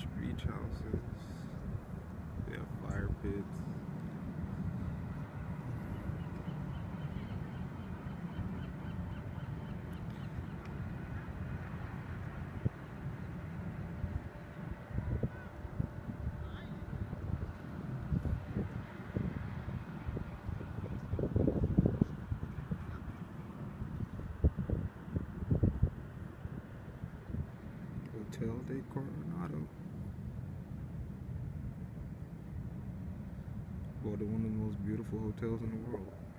Beach, beach houses. They have fire pits. Hotel del Coronado. Well, one of the most beautiful hotels in the world.